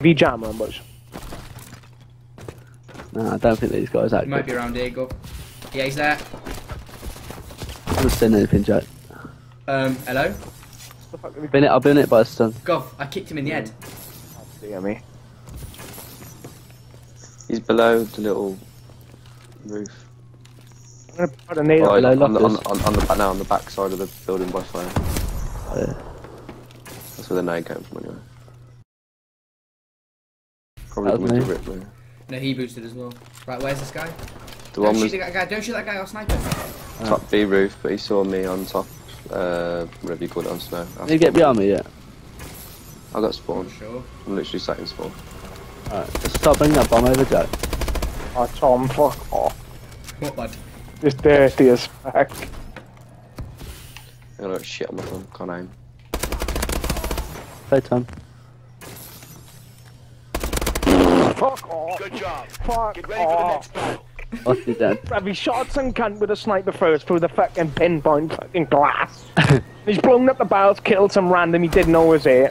V jam on, boys. No, I don't think these guys are He might be around here, go. Yeah, he's there. I haven't seen anything, Jack. Um, hello? The fuck have Been it, I've been hit by a stun. Gov, I kicked him in the head. dear me? He's below the little roof. I'm gonna put a nail Oh, on Below on, the, on, on, on the back now, on the back side of the building by fire. Oh, yeah. That's where the nade came from anyway. Probably That the was one me. to rip me. No, he boosted as well. Right, where's this guy? The Don't one shoot was that guy, don't shoot that guy, I'll snipe him. top B roof, but he saw me on top, uh, whatever you call it on snow. Did you get behind me yet? I got spawned. Sure. I'm literally sat in spawn. Alright, let's bringing that bomb over, Jack. Oh, Tom, fuck off. What, bud? Just dirty as fuck. I got like shit on my phone, can't aim. Play time. Fuck off. Good job. Fuck Get ready for the off. next battle. What's he done? Bruv, he shot some cunt with a sniper first through the fucking pinpoint fucking glass. He's blown up the barrels, killed some random he didn't know was there.